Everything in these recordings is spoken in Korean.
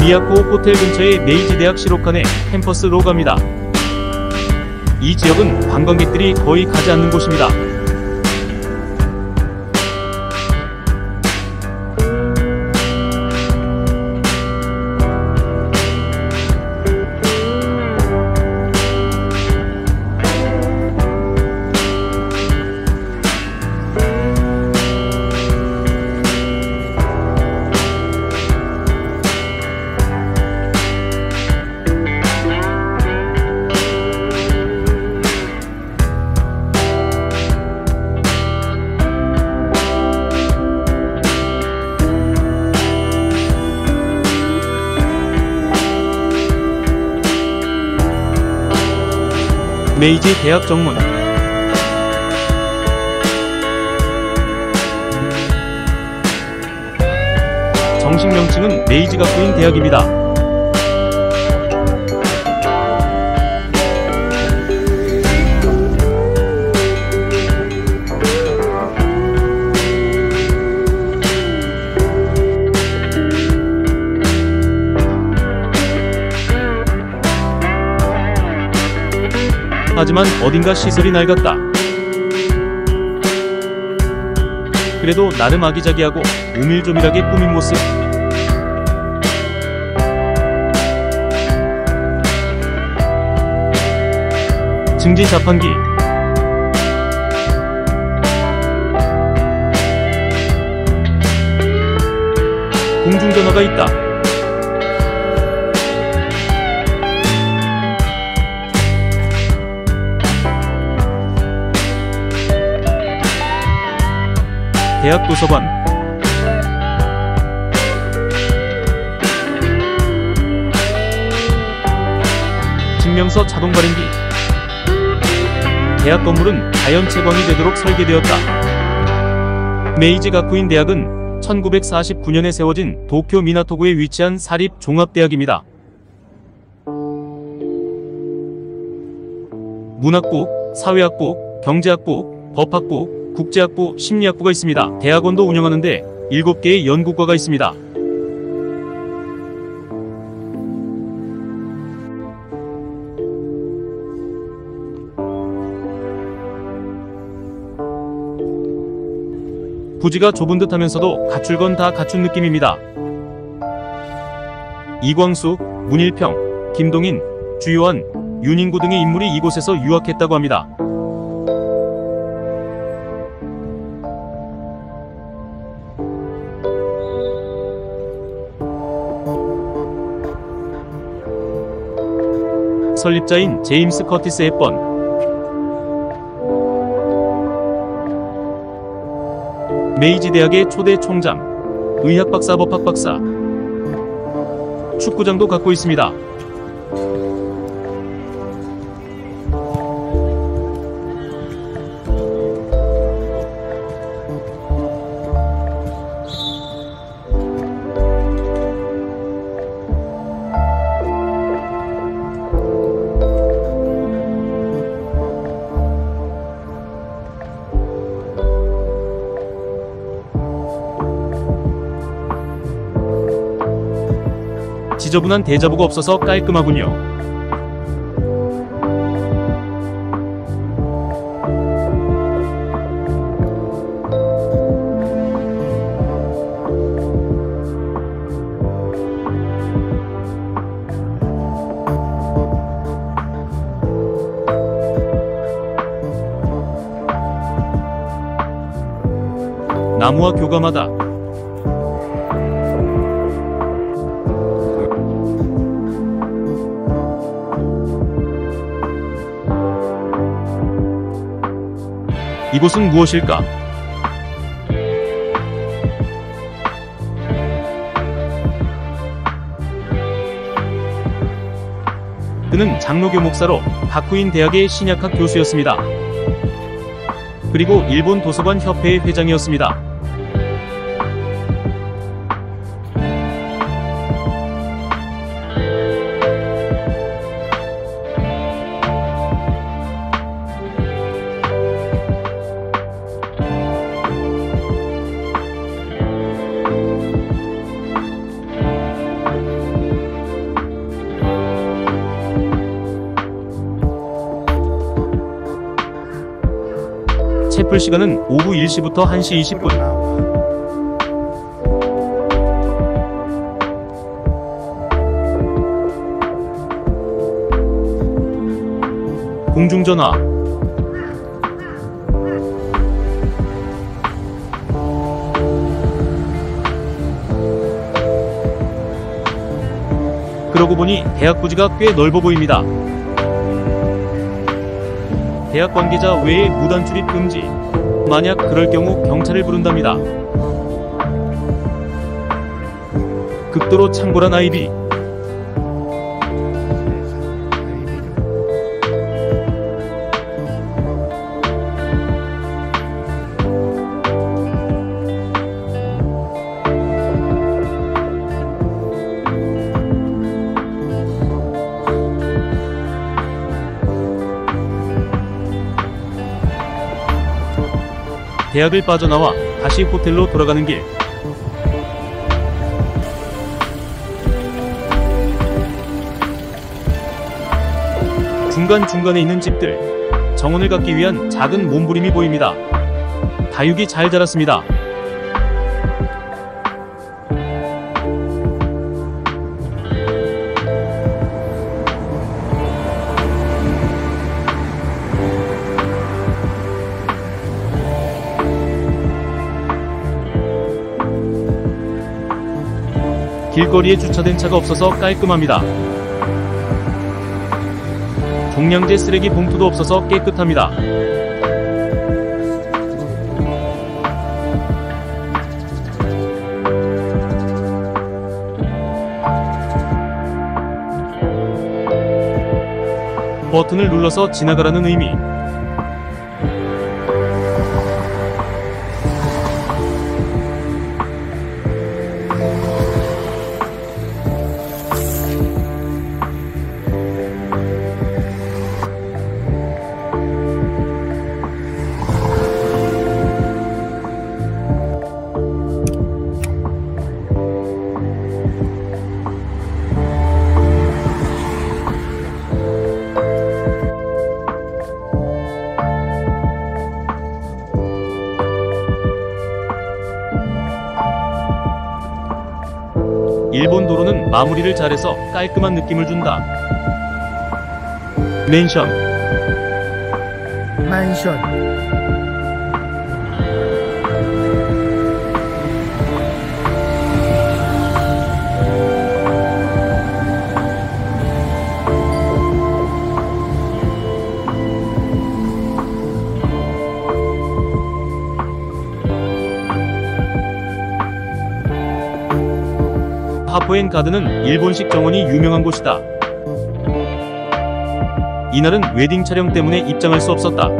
미야코 호텔 근처의 메이지 대학 시로칸의 캠퍼스로 갑니다. 이 지역은 관광객들이 거의 가지 않는 곳입니다. 메이지 대학 정문 정식 명칭은 메이지 가쿠인 대학입니다. 하지만 어딘가 시설이 낡았다. 그래도 나름 아기자기하고 오밀조밀하게 꾸민 모습. 증진 자판기. 공중전화가 있다. 대학 도서관 증명서 자동 발행기 대학 건물은 자연 채광이 되도록 설계되었다. 메이지 가쿠인 대학은 1949년에 세워진 도쿄 미나토구에 위치한 사립 종합대학입니다. 문학부, 사회학부, 경제학부, 법학부, 국제학부, 심리학부가 있습니다. 대학원도 운영하는데 7개의 연구과가 있습니다. 부지가 좁은 듯 하면서도 갖출 건 다 갖춘 느낌입니다. 이광수, 문일평, 김동인, 주요한, 윤인구 등의 인물이 이곳에서 유학했다고 합니다. 설립자인 제임스 커티스 헵번 메이지 대학의 초대 총장 의학박사 법학박사 축구장도 갖고 있습니다. 지저분한 대자보가 없어서 깔끔하군요. 나무와 교감하다. 이곳은 무엇일까? 그는 장로교 목사로 가쿠인 대학의 신약학 교수였습니다. 그리고 일본 도서관 협회의 회장이었습니다. 커플 시간은 오후 1시부터 1시 20분. 공중전화 그러고 보니 대학 부지가 꽤 넓어 보입니다. 대학 관계자 외에 무단 출입 금지. 만약 그럴 경우 경찰을 부른답니다. 극도로 창궐한 아이비. 대학을 빠져나와 다시 호텔로 돌아가는 길. 중간중간에 있는 집들. 정원을 갖기 위한 작은 몸부림이 보입니다. 다육이 잘 자랐습니다. 길거리에 주차된 차가 없어서 깔끔합니다. 종량제 쓰레기 봉투도 없어서 깨끗합니다. 버튼을 눌러서 지나가라는 의미. 마무리를 잘해서 깔끔한 느낌을 준다. 맨션, mansion 하포엔 가든은 일본식 정원이 유명한 곳이다. 이날은 웨딩 촬영 때문에 입장할 수 없었다.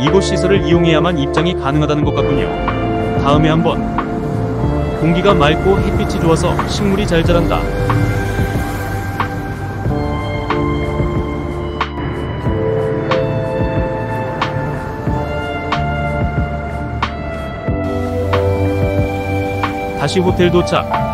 이곳 시설을 이용해야만 입장이 가능하다는 것 같군요. 다음에 한번. 공기가 맑고 햇빛이 좋아서 식물이 잘 자란다. 다시 호텔 도착.